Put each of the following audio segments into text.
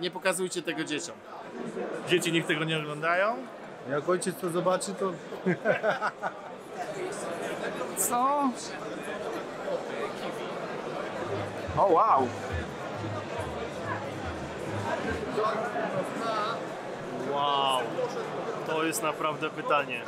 nie pokazujcie tego dzieciom. Dzieci niech tego nie oglądają. Jak ojciec to zobaczy, to Co? O wow! Wow, to jest naprawdę pytanie.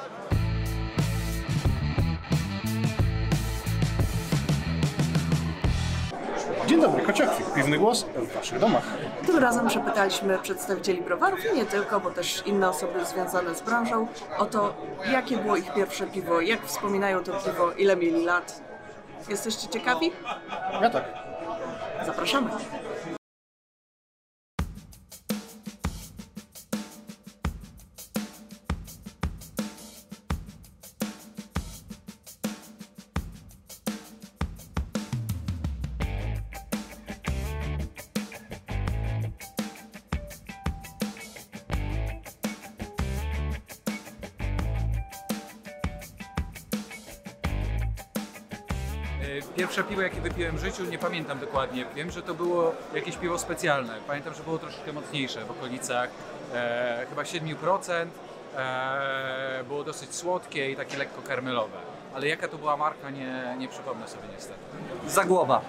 Dzień dobry, Kociakwik, piwny głos w Waszych domach. Tym razem przepytaliśmy przedstawicieli browarów i nie tylko, bo też inne osoby związane z branżą o to, jakie było ich pierwsze piwo, jak wspominają to piwo, ile mieli lat. Jesteście ciekawi? Ja tak. Zapraszamy. Pierwsze piwo, jakie wypiłem w życiu, nie pamiętam dokładnie. Wiem, że to było jakieś piwo specjalne. Pamiętam, że było troszeczkę mocniejsze w okolicach e, chyba 7%. E, było dosyć słodkie i takie lekko karmelowe. Ale jaka to była marka, nie, nie przypomnę sobie niestety. Zagłoba.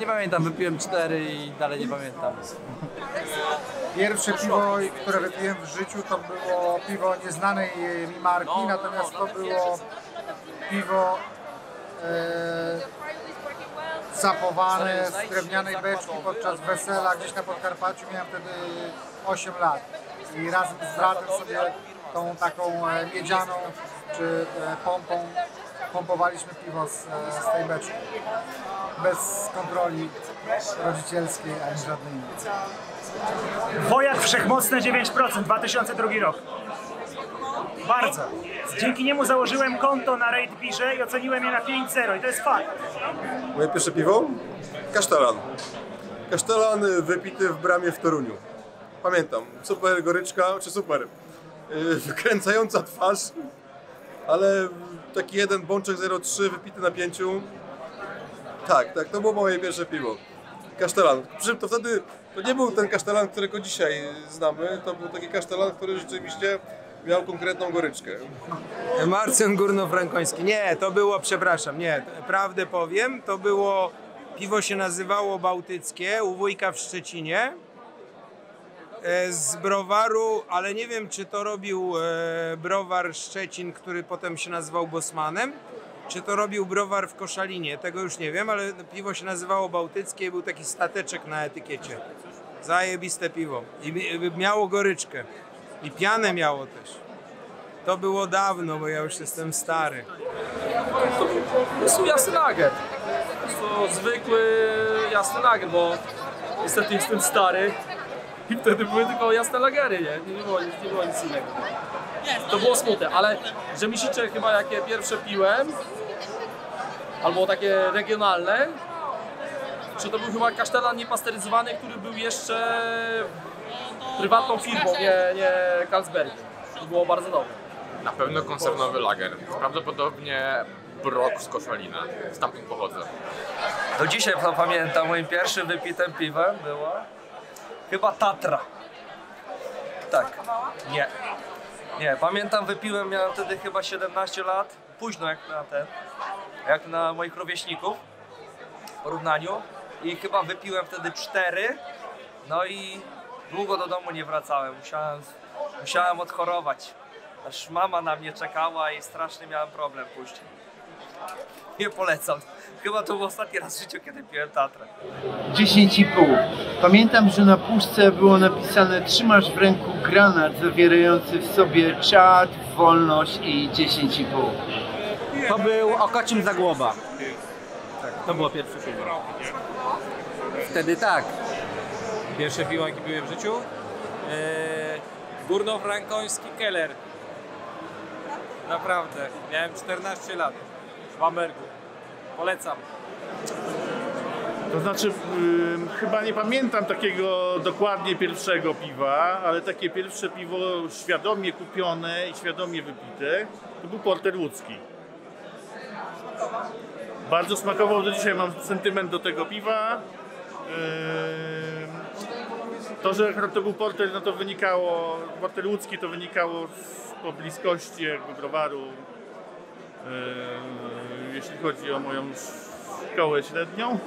Nie pamiętam, wypiłem cztery i dalej nie pamiętam. Pierwsze piwo, które wypiłem w życiu, to było piwo nieznanej mi marki, natomiast to było piwo e, zapowane z drewnianej beczki podczas wesela gdzieś na Podkarpaciu. Miałem wtedy 8 lat i razem z bratem sobie tą taką e, miedzianą czy e, pompą pompowaliśmy piwo z, e, z tej beczki. Bez kontroli rodzicielskiej ani żadnej innej. Wojak Wszechmocne 9%, 2002 rok. Bardzo. Dzięki niemu założyłem konto na Raid Birze i oceniłem je na 5-0 i to jest fakt. Moje pierwsze piwo? Kasztelan. Kasztelan y, wypity w bramie w Toruniu. Pamiętam, super goryczka, czy super, yy, wykręcająca twarz, ale taki jeden bączek 0,3 wypity na pięciu. Tak, tak, to było moje pierwsze piwo. Kasztelan. Przy czym to wtedy, to nie był ten kasztelan, którego dzisiaj znamy, to był taki kasztelan, który rzeczywiście miał konkretną goryczkę. Marcjan Górno-Frankoński. Nie, to było, przepraszam, nie, prawdę powiem, to było, piwo się nazywało Bałtyckie u wujka w Szczecinie e, z browaru, ale nie wiem, czy to robił e, browar Szczecin, który potem się nazywał Bosmanem, czy to robił browar w Koszalinie, tego już nie wiem, ale piwo się nazywało Bałtyckie i był taki stateczek na etykiecie. Zajebiste piwo. I mi- miało goryczkę. I pianę miało też. To było dawno, bo ja już jestem stary. Po prostu jasny. Po prostu zwykły jasny lager, bo niestety jestem stary i wtedy były tylko jasne lagery, nie? Nie było, nie było nic innego. To było smutne, ale że myślicie chyba jakie pierwsze piłem, albo takie regionalne, czy to był chyba kasztelan niepasteryzowany, który był jeszcze prywatną firmą, nie, nie Carlsbergiem. To było bardzo dobre. Na pewno konsernowy lager. Prawdopodobnie brok z Koszalina. Stamtąd pochodzę. Do dzisiaj to pamiętam, moim pierwszym wypitym piwem była chyba Tatra. Tak. Nie. Nie, pamiętam wypiłem, miałem wtedy chyba 17 lat, późno jak na ten, jak na moich rówieśników w porównaniu i chyba wypiłem wtedy 4, no i długo do domu nie wracałem, musiałem, musiałem odchorować. Aż mama na mnie czekała i strasznie miałem problem później. Nie polecam. Chyba to był ostatni raz w życiu, kiedy piłem Tatrę. 10,5. Pamiętam, że na puszce było napisane trzymasz w ręku granat zawierający w sobie czad, wolność i 10,5. To był Okocim Zagłoba. Tak, to było pierwsze piwo. Wtedy tak. Pierwsze piwo, jakie piłem w życiu? Eee, Górno-Frankoński Keller. Naprawdę. Miałem 14 lat. W Bambergu. Polecam. To znaczy, ym, chyba nie pamiętam takiego dokładnie pierwszego piwa, ale takie pierwsze piwo świadomie kupione i świadomie wypite, to był porter łódzki. Bardzo smakował, do dzisiaj mam sentyment do tego piwa. Yy, To, że to był porter, no to wynikało, porter łódzki to wynikało z pobliskości jakby browaru, yy, jeśli chodzi o moją szkołę średnią.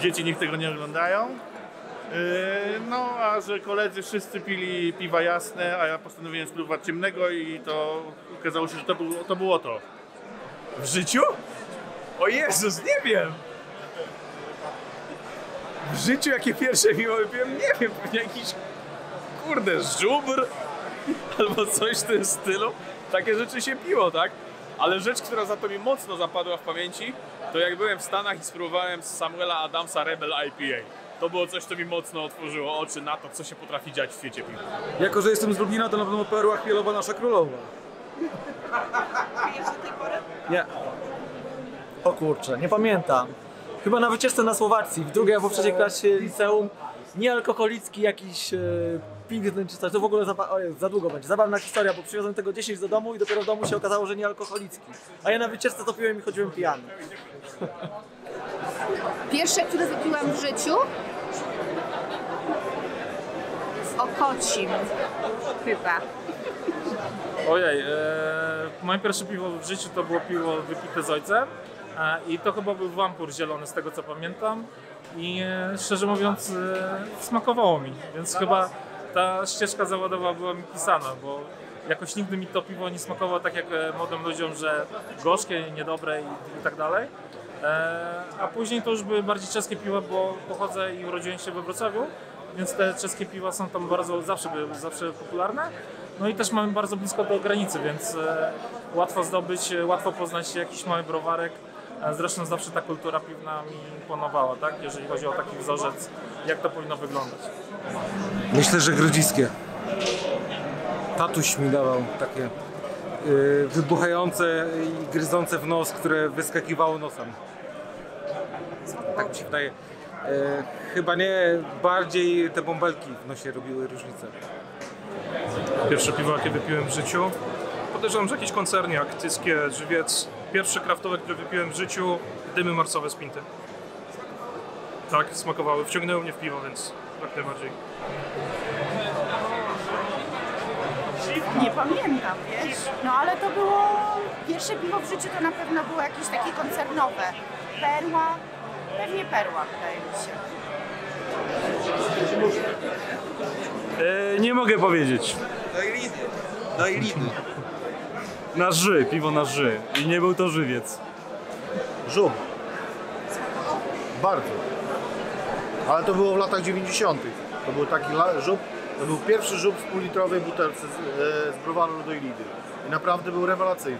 Dzieci niech tego nie oglądają. Yy, No, a że koledzy wszyscy pili piwa jasne, a ja postanowiłem spróbować ciemnego i to okazało się, że to było to. Było to. W życiu? O Jezus, nie wiem! W życiu jakie pierwsze piwo wypiłem? Nie wiem, pewnie jakiś kurde żubr albo coś w tym stylu. Takie rzeczy się piło, tak? Ale rzecz, która za to mi mocno zapadła w pamięci, to jak byłem w Stanach i spróbowałem z Samuela Adamsa Rebel IPA. To było coś, co mi mocno otworzyło oczy na to, co się potrafi dziać w świecie piwa. Jako, że jestem z Lublina, to na pewno perła chmielowa nasza królowa. Nie. O kurczę, nie pamiętam. Chyba na wycieczce na Słowacji, w drugiej albo w trzeciej klasie liceum, niealkoholicki jakiś e, pingwin czy coś, to w ogóle za, o Jezu, za długo będzie. Zabawna historia, bo przywiozłem tego 10 do domu i dopiero w domu się okazało, że niealkoholicki. A ja na wycieczce to piłem i chodziłem pijany. Pierwsze, które wypiłam w życiu? W Okocim. Chyba. Ojej, e, moje pierwsze piwo w życiu to było piwo wypite z ojcem i to chyba był wampur zielony z tego co pamiętam i e, szczerze mówiąc e, smakowało mi, więc chyba ta ścieżka zawodowa była mi pisana, bo jakoś nigdy mi to piwo nie smakowało tak jak e, młodym ludziom, że gorzkie, niedobre i, i tak dalej. A później to już były bardziej czeskie piwa, bo pochodzę i urodziłem się we Wrocławiu, więc te czeskie piwa są tam bardzo, zawsze były zawsze popularne. No i też mamy bardzo blisko do granicy, więc łatwo zdobyć, łatwo poznać jakiś mały browarek. Zresztą zawsze ta kultura piwna mi imponowała, tak? jeżeli chodzi o taki wzorzec, jak to powinno wyglądać. Myślę, że grodziskie. Tatuś mi dawał takie yy, wybuchające i gryzące w nos, które wyskakiwało nosem. Tak mi się wydaje. Yy, chyba nie, bardziej te bąbelki w nosie robiły różnicę. Pierwsze piwo, jakie wypiłem w życiu. Podejrzewam, że jakiś koncerniak, tyskie, żywiec. Pierwsze kraftowe, które wypiłem w życiu, dymy marcowe z pinty. Tak, smakowały. Wciągnęły mnie w piwo, więc jak najbardziej. Nie pamiętam, wiesz? No ale to było... Pierwsze piwo w życiu to na pewno było jakieś takie koncernowe. Perła? Pewnie perła, wydaje mi się. E, nie mogę powiedzieć. Do Ilidy. Na ży, piwo na ży. I nie był to żywiec. Żub. Bardzo. Ale to było w latach 90. To był taki żub, to był pierwszy żub w półlitrowej butelce z, e, z browaru do Ilidy. I naprawdę był rewelacyjny.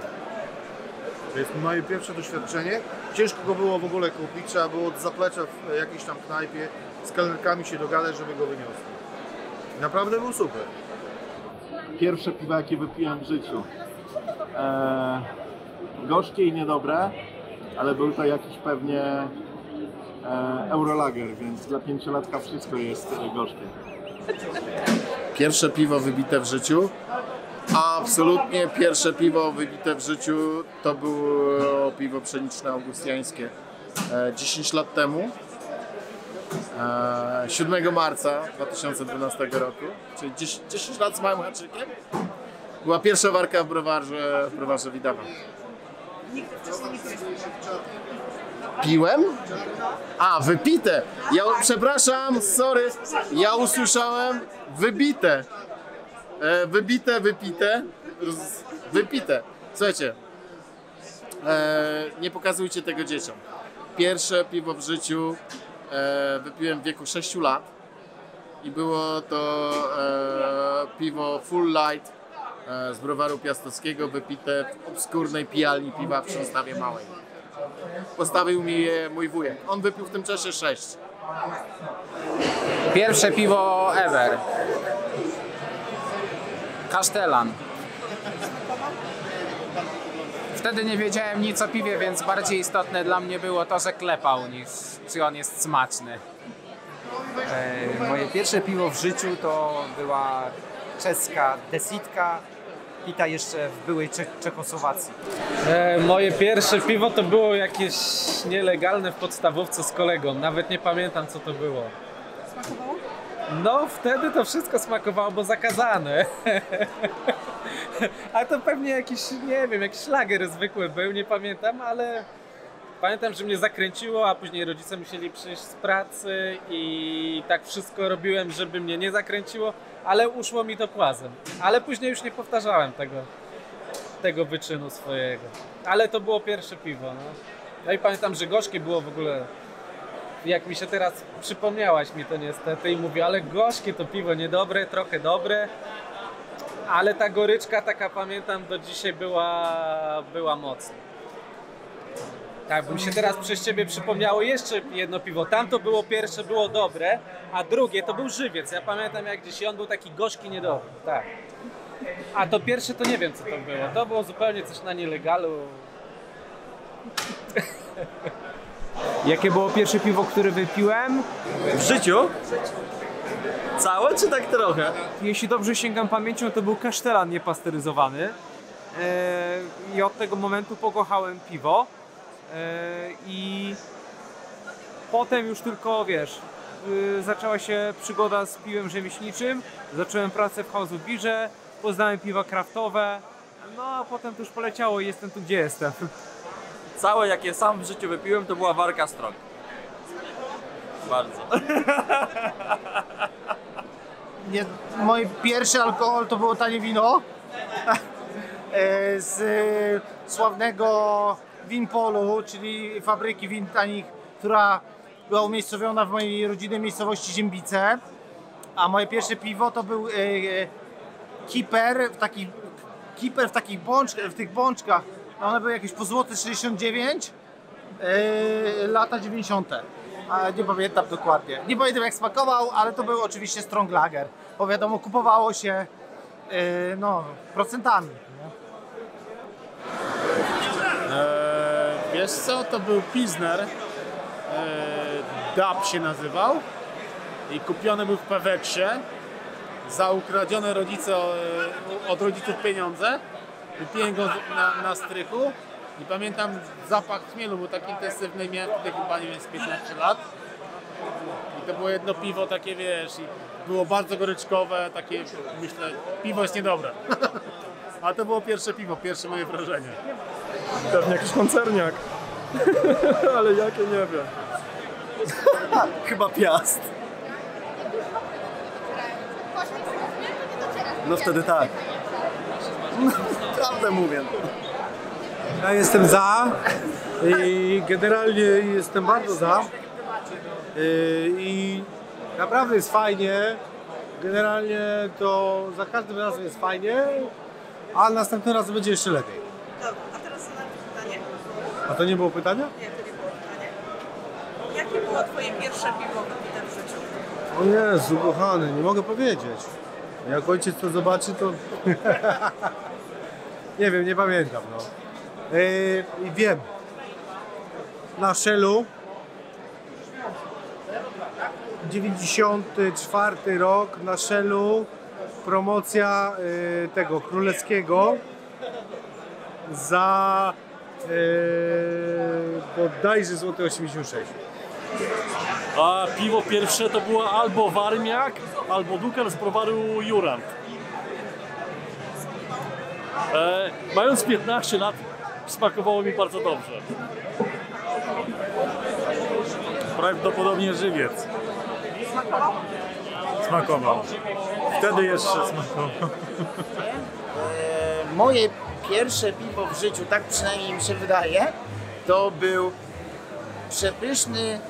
To jest moje pierwsze doświadczenie. Ciężko go było w ogóle kupić, trzeba było od zaplecza w jakiejś tam knajpie z kelnerkami się dogadać, żeby go wyniosli. I naprawdę był super. Pierwsze piwa, jakie wypiłem w życiu. Eee, gorzkie i niedobre, ale był to jakiś pewnie e, Eurolager, więc dla pięciolatka wszystko jest e, gorzkie. Pierwsze piwo wybite w życiu. Absolutnie pierwsze piwo wybite w życiu to było piwo pszeniczne augustiańskie e, 10 lat temu. E, 7 marca 2012 roku, czyli 10, 10 lat z małym haczykiem. Była pierwsza warka w browarze, w browarze Widawa. Piłem? A, wypite. Ja przepraszam, sorry. Ja usłyszałem wybite. E, wybite, wypite. Wypite. Słuchajcie. E, nie pokazujcie tego dzieciom. Pierwsze piwo w życiu e, wypiłem w wieku 6 lat. I było to e, piwo Full Light z browaru piastowskiego, wypite w obskurnej pijalni piwa w Krząstawie Małej. Postawił mi je mój wujek. On wypił w tym czasie 6. Pierwsze piwo ever. Kasztelan. Wtedy nie wiedziałem nic o piwie, więc bardziej istotne dla mnie było to, że klepał, niż czy on jest smaczny. E, moje pierwsze piwo w życiu to była czeska desitka, pita jeszcze w byłej Cze- Czechosłowacji. E, moje pierwsze piwo to było jakieś nielegalne w podstawówce z kolegą. Nawet nie pamiętam co to było. Smakowało? No, wtedy to wszystko smakowało, bo zakazane. A to pewnie jakiś, nie wiem, jakiś szlagier zwykły był, nie pamiętam, ale pamiętam, że mnie zakręciło, a później rodzice musieli przyjść z pracy i tak wszystko robiłem, żeby mnie nie zakręciło, ale uszło mi to płazem. Ale później już nie powtarzałem tego, tego wyczynu swojego. Ale to było pierwsze piwo, no. No i pamiętam, że gorzkie było w ogóle jak mi się teraz przypomniałaś mi to niestety i mówię, ale gorzkie to piwo, niedobre, trochę dobre, ale ta goryczka taka pamiętam do dzisiaj była, była mocna. Tak, bo mi się teraz przez ciebie przypomniało jeszcze jedno piwo. Tamto było pierwsze, było dobre, a drugie to był żywiec. Ja pamiętam jak gdzieś on był taki gorzki, niedobry. Tak. A to pierwsze to nie wiem co to było. To było zupełnie coś na nielegalu. Jakie było pierwsze piwo, które wypiłem? W życiu? Całe czy tak trochę? Jeśli dobrze sięgam pamięcią, to był kasztelan niepasteryzowany. E, I od tego momentu pokochałem piwo. E, I potem już tylko, wiesz, y, zaczęła się przygoda z piwem rzemieślniczym. Zacząłem pracę w House of Beerze, poznałem piwa kraftowe. No a potem to już poleciało i jestem tu, gdzie jestem. Całe jakie sam w życiu wypiłem to była warka strong. Bardzo. Nie, mój pierwszy alkohol to było tanie wino E, z e, sławnego Winpolu, czyli fabryki win tanich, która była umiejscowiona w mojej rodzinnej miejscowości Ziembice. A moje pierwsze piwo to był e, e, Kiper w takich Kiper w takich bączk, w tych bączkach. No one były jakieś po złoty 69 e, lata 90. A nie pamiętam dokładnie. Nie pamiętam jak smakował, ale to był oczywiście strong lager. Bo wiadomo, kupowało się e, no, procentami. nie? Eee, wiesz co, to był Pilsner, eee, DAB się nazywał i kupiony był w Peweksie za ukradzione rodzice, e, od rodziców pieniądze. Wypiłem go na, na strychu i pamiętam zapach chmielu, był taki intensywny, miałem wtedy chyba nie wiem, z 15 lat. I to było jedno piwo takie, wiesz, i było bardzo goryczkowe, takie, myślę, piwo jest niedobre. A to było pierwsze piwo, pierwsze moje wrażenie. Pewnie jakiś koncerniak. Ale jakie nie wiem. Chyba piast. No wtedy tak. Prawdę mówię. Ja jestem za i generalnie jestem bardzo za. Yy, I naprawdę jest fajnie. Generalnie to za każdym razem jest fajnie, a następnym razem będzie jeszcze lepiej. Dobra, a teraz zadam pytanie. A to nie było pytania? Nie, to nie było pytanie. Jakie było Twoje pierwsze piwo wypite w życiu? O Jezu, kochany, nie mogę powiedzieć. Jak ojciec to zobaczy, to... nie wiem, nie pamiętam, no. Yy, I wiem. Na Shellu 94 rok na Shellu promocja yy, tego królewskiego za bodajże złoty 86. A piwo pierwsze to było albo Warmiak, albo Dukar z browaru Jurand. E, mając 15 lat smakowało mi bardzo dobrze. Prawdopodobnie żywiec. Smakował? Smakował. Wtedy jeszcze smakował. E, moje pierwsze piwo w życiu, tak przynajmniej mi się wydaje, to był przepyszny,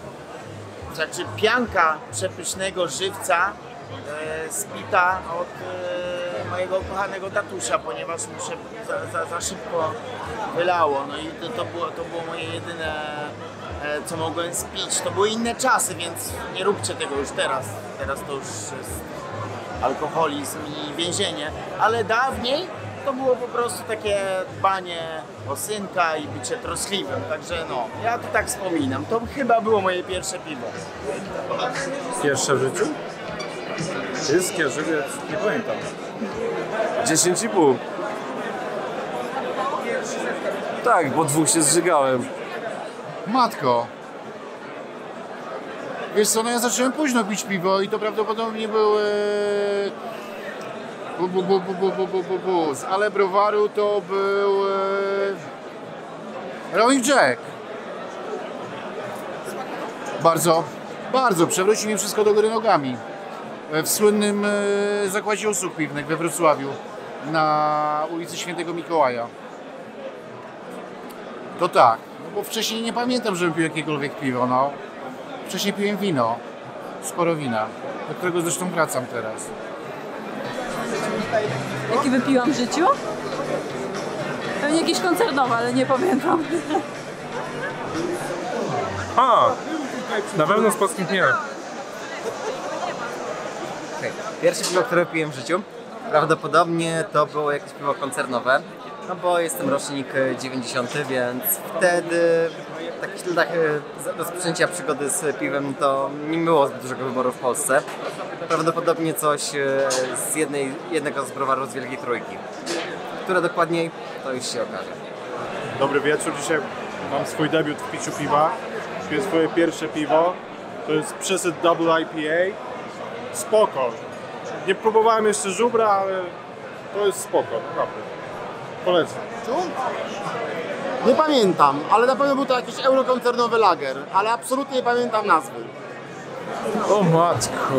znaczy pianka przepysznego żywca e, spita od e, mojego kochanego tatusia, ponieważ mu się za, za, za szybko wylało. No i to, to, było, to było moje jedyne, e, co mogłem spić. To były inne czasy, więc nie róbcie tego już teraz. Teraz to już jest alkoholizm i więzienie, ale dawniej to było po prostu takie dbanie o synka i bycie troskliwym, także no, ja to tak wspominam. To chyba było moje pierwsze piwo. Pierwsze w życiu? Wszystkie, żywiec, nie pamiętam. 10,5. Tak, bo dwóch się zżygałem. Matko. Wiesz co, no ja zacząłem późno pić piwo i to prawdopodobnie był... Bu, bu, bu, bu, bu, bu, bu, bu. Z Ale Browaru to był e... Jack. Bardzo, bardzo. Przewrócił mi wszystko do góry nogami. E, w słynnym e... zakładzie usług piwnych we Wrocławiu na ulicy Świętego Mikołaja. To tak, no bo wcześniej nie pamiętam, żebym pił jakiekolwiek piwo, no. Wcześniej piłem wino, sporo wina, do którego zresztą wracam teraz. Jaki wypiłam w życiu? Pewnie jakieś koncernowe, ale nie pamiętam. A, na pewno z polskich nie. Pierwsze piwo, które piłem w życiu, prawdopodobnie to było jakieś piwo koncernowe, no bo jestem rocznik e, 90, więc wtedy w takich latach e, rozpoczęcia przygody z piwem to nie było dużego wyboru w Polsce. Prawdopodobnie coś e, z jednej, jednego z browarów z Wielkiej Trójki. Które dokładniej, to już się okaże. Dobry wieczór. Dzisiaj mam swój debiut w piciu piwa. Piję swoje pierwsze piwo. To jest Przesyt Double IPA. Spoko. Nie próbowałem jeszcze żubra, ale to jest spoko, naprawdę. Polecam. Nie pamiętam, ale na pewno był to jakiś eurokoncernowy lager, ale absolutnie nie pamiętam nazwy. O matko.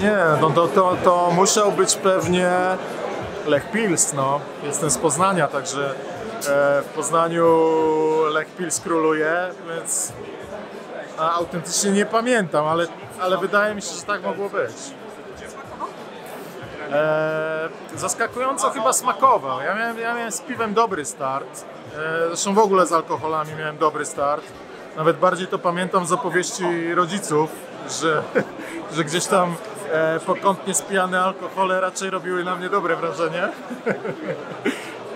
Nie, no to, to, to musiał być pewnie Lech Pils, no. Jestem z Poznania, także e, w Poznaniu Lech Pils króluje, więc a, autentycznie nie pamiętam, ale, ale wydaje mi się, że tak mogło być. E, zaskakująco chyba smakował. Ja miałem, ja miałem z piwem dobry start. E, zresztą w ogóle z alkoholami miałem dobry start. Nawet bardziej to pamiętam z opowieści rodziców, że, że gdzieś tam e, pokątnie spijane alkohole raczej robiły na mnie dobre wrażenie.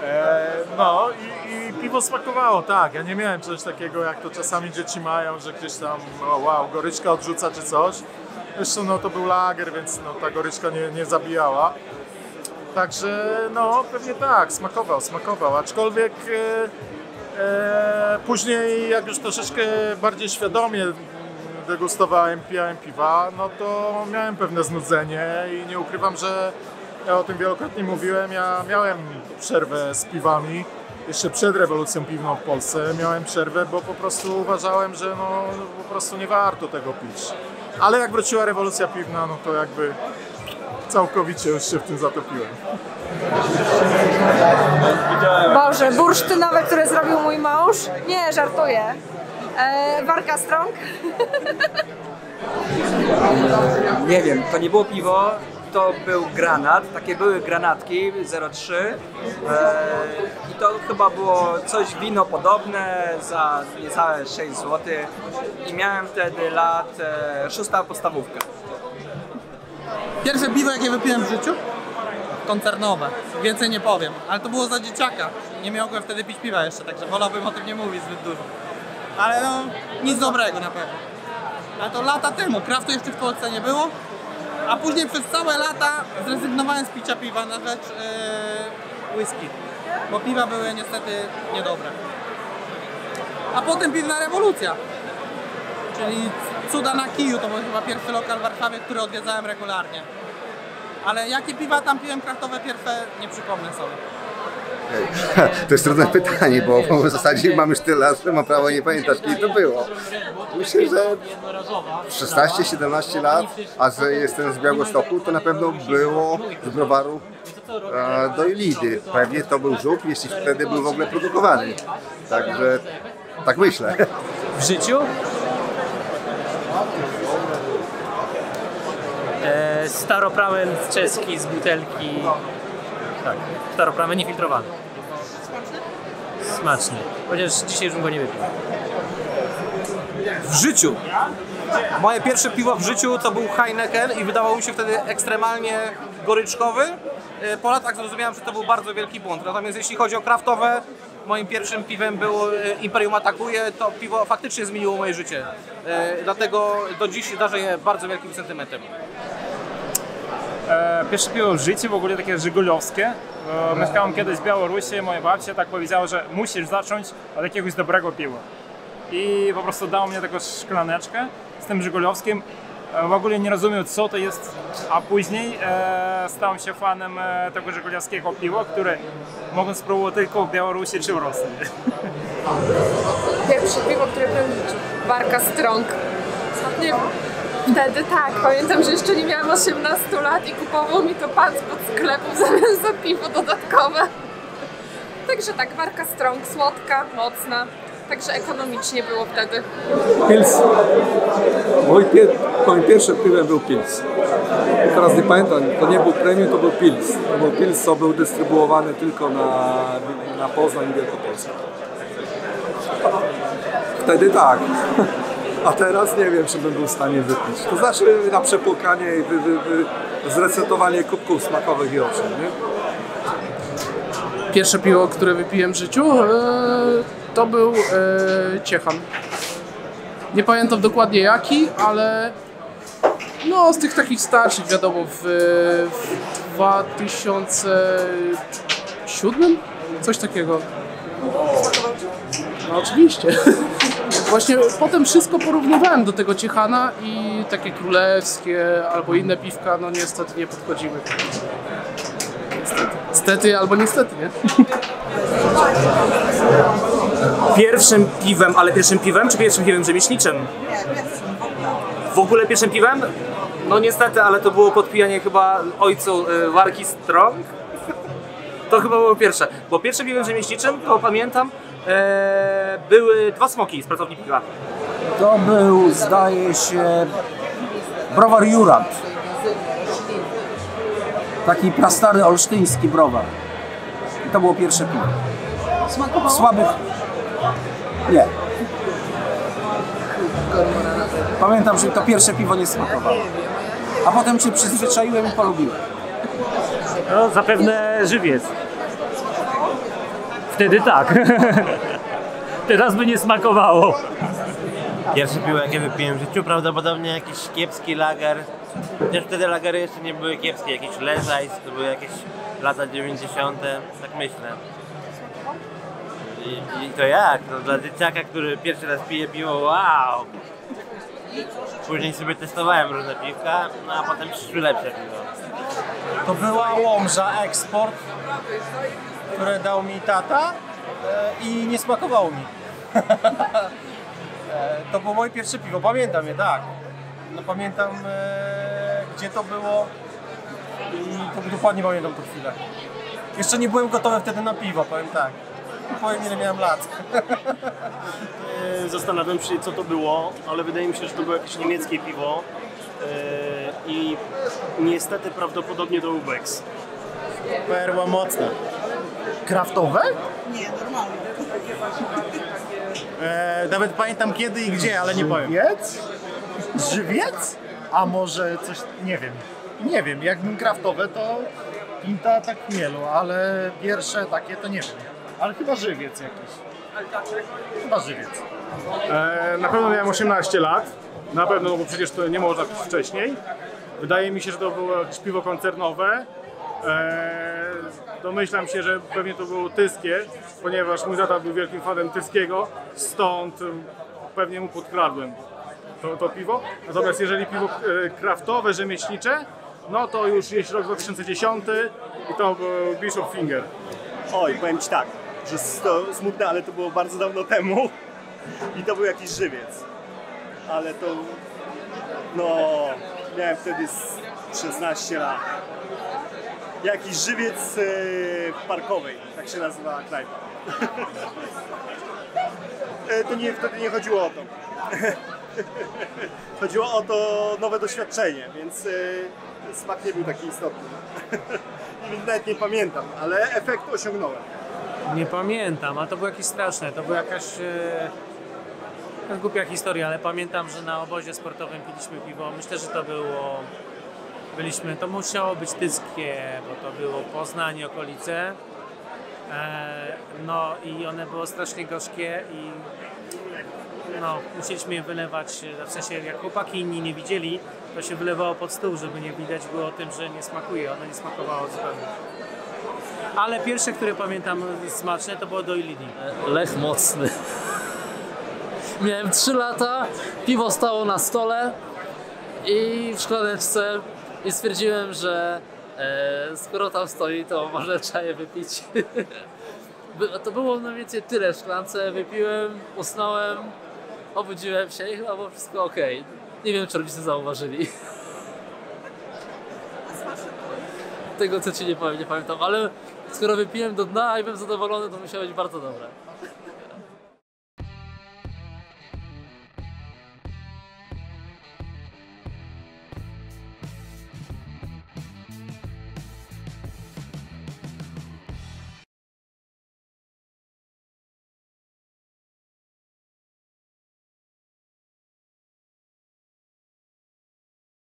E, no i, i piwo smakowało, tak. Ja nie miałem czegoś takiego, jak to czasami dzieci mają, że gdzieś tam o, wow, goryczka odrzuca czy coś. Zresztą no, to był lager, więc no, ta goryczka nie, nie zabijała. Także no pewnie tak, smakował, smakował. Aczkolwiek e, e, później jak już troszeczkę bardziej świadomie degustowałem, pijałem piwa, no to miałem pewne znudzenie i nie ukrywam, że ja o tym wielokrotnie mówiłem, ja miałem przerwę z piwami. Jeszcze przed rewolucją piwną w Polsce miałem przerwę, bo po prostu uważałem, że no, po prostu nie warto tego pić. Ale jak wróciła rewolucja piwna, no to jakby całkowicie już się w tym zatopiłem. Boże, bursztynowe, które zrobił mój mąż? Nie, żartuję. E, Warka Strong? Nie wiem, to nie było piwo, to był granat, takie były granatki 0,3 e, i to chyba było coś wino podobne za niecałe 6 zł i miałem wtedy lat e, szósta podstawówka. Pierwsze piwo, jakie wypiłem w życiu? Koncernowe. Więcej nie powiem, ale to było za dzieciaka. Nie mogłem wtedy pić piwa jeszcze, także wolałbym o tym nie mówić zbyt dużo. Ale no, nic dobrego na pewno. Ale to lata temu, kraftu jeszcze w Polsce nie było. A później przez całe lata zrezygnowałem z picia piwa na rzecz yy, whisky. Bo piwa były niestety niedobre. A potem piwna rewolucja. Czyli Cuda na kiju, to był chyba pierwszy lokal w Warszawie, który odwiedzałem regularnie. Ale jakie piwa tam piłem kraftowe pierwsze, nie przypomnę sobie. To jest trudne pytanie, bo w zasadzie mam już tyle lat, że mam prawo nie pamiętać, kiedy to było. Myślę, że 16-17 lat, a że jestem z Białegostoku, to na pewno było z browaru e, do Ilidy. Pewnie to był żuk, jeśli wtedy był w ogóle produkowany. Także tak myślę. W życiu? E, czeski z butelki. Tak, staropramen niefiltrowany. Smaczny. Chociaż dzisiaj już bym go nie wypił. W życiu. Moje pierwsze piwo w życiu to był Heineken i wydawał mi się wtedy ekstremalnie goryczkowy. E, Po latach zrozumiałem, że to był bardzo wielki błąd. Natomiast jeśli chodzi o kraftowe, moim pierwszym piwem było e, Imperium Atakuje. To piwo faktycznie zmieniło moje życie. E, Dlatego do dziś darzę je bardzo wielkim sentymentem. E, pierwsze piwo w życiu, w ogóle takie żygulowskie. E, mieszkałem kiedyś w Białorusi, moja babcia tak powiedziała, że musisz zacząć od jakiegoś dobrego piwa. I po prostu dała mnie taką szklaneczkę z tym żygulowskim. E, W ogóle nie rozumiał co to jest, a później e, stałem się fanem e, tego żygulowskiego piwa, które mogę spróbować tylko w Białorusi czy w Rosji. Pierwsze piwo, które życiu. Warka Strong. Nie, wtedy tak, pamiętam, że jeszcze nie miałam 18 lat i kupował mi to pan spod sklepu w zamian za piwo dodatkowe. Także tak, Warka Strong, słodka, mocna. Także ekonomicznie było wtedy. Pils. Mój pier, moim pierwszym piwem był Pils. Teraz nie pamiętam, to nie był premium, to był Pils. To był Pils, co był dystrybuowany tylko na, na Poznań i Wielkopolskę. Wtedy tak. A teraz nie wiem, czy bym był w stanie wypić. To znaczy na przepłukanie i wy, wy, wy, zresetowanie kubków smakowych i owszem, nie? Pierwsze piwo, które wypiłem w życiu, e, to był e, Ciechan. Nie pamiętam dokładnie jaki, ale no z tych takich starszych, wiadomo, w, w 2007? Coś takiego. No oczywiście. Właśnie potem wszystko porównywałem do tego Ciechana i takie królewskie albo inne piwka, no niestety nie podchodziły. Niestety albo niestety, nie? Pierwszym piwem, ale pierwszym piwem, czy pierwszym piwem rzemieślniczym? W ogóle pierwszym piwem? No niestety, ale to było podpijanie chyba ojcu y, Warki Strong. To chyba było pierwsze. Bo pierwszym piwem rzemieślniczym, to pamiętam, były dwa smoki z pracowni piwa. To był, zdaje się, browar Jurant. Taki prastary olsztyński browar. I to było pierwsze piwo. Smakowało? Słabych. Nie. Pamiętam, że to pierwsze piwo nie smakowało. A potem się przyzwyczaiłem i polubiłem. No zapewne żywiec. Wtedy tak. Teraz by nie smakowało. Pierwsze piwo jakie wypiłem w życiu, prawdopodobnie jakiś kiepski lager. Chociaż wtedy lagery jeszcze nie były kiepskie, jakiś Leżajs, to były jakieś lata 90. Tak myślę. I, I to jak? No, dla dzieciaka, który pierwszy raz pije piwo, wow! Później sobie testowałem różne piwka, no a potem przyszły lepsze piwo. To była Łomża Eksport, które dał mi tata e, i nie smakowało mi. E, to było moje pierwsze piwo, pamiętam je, tak. No pamiętam e, gdzie to było i to dokładnie pamiętam tę chwilę. Jeszcze nie byłem gotowy wtedy na piwo, powiem tak. Powiem ile miałem lat. Zastanawiam się, co to było, ale wydaje mi się, że to było jakieś niemieckie piwo. I niestety prawdopodobnie to był Bex. Perła mocna. Kraftowe? Nie, normalnie. E, nawet pamiętam kiedy i gdzie, ale nie powiem. Żywiec? Żywiec? A może coś, nie wiem. Nie wiem, jakbym kraftowe to pinta tak mielu, ale pierwsze takie to nie wiem. Ale chyba żywiec jakiś. Chyba żywiec. E, na pewno miałem 18 lat. Na pewno, no bo przecież to nie można pić wcześniej. Wydaje mi się, że to było jakieś piwo koncernowe. E, domyślam się, że pewnie to było tyskie, ponieważ mój tata był wielkim fanem tyskiego, stąd pewnie mu podkradłem to, to piwo. Natomiast jeżeli piwo e, kraftowe, rzemieślnicze, no to już jest rok 2010 i to był Bishop Finger. Oj, powiem Ci tak, że to smutne, ale to było bardzo dawno temu i to był jakiś żywiec. Ale to, no, miałem wtedy z 16 lat. Jakiś żywiec e, parkowej, tak się nazywa knajpa. E, to nie, wtedy nie chodziło o to. Chodziło o to nowe doświadczenie, więc e, smak nie był taki istotny. Nawet nie pamiętam, ale efekt osiągnąłem. Nie pamiętam, ale to było jakieś straszne. To była jakaś głupia historia, ale pamiętam, że na obozie sportowym piliśmy piwo. Myślę, że to było. Byliśmy, to musiało być tyskie, bo to było Poznań i okolice. E, no i one było strasznie gorzkie i no, musieliśmy je wylewać, e, w sensie jak chłopaki inni nie widzieli, to się wylewało pod stół, żeby nie widać było o tym, że nie smakuje. Ono nie smakowało zupełnie. Ale pierwsze, które pamiętam smaczne, to było Doilidi. Lech mocny. Miałem 3 lata, piwo stało na stole i w szklaneczce i stwierdziłem, że e, skoro tam stoi, to może trzeba je wypić. To było mniej więcej tyle w szklance, wypiłem, usnąłem, obudziłem się i chyba było wszystko ok. Nie wiem, czy rodzice zauważyli. Tego co ci nie powiem, nie pamiętam, ale skoro wypiłem do dna i byłem zadowolony, to musiało być bardzo dobre.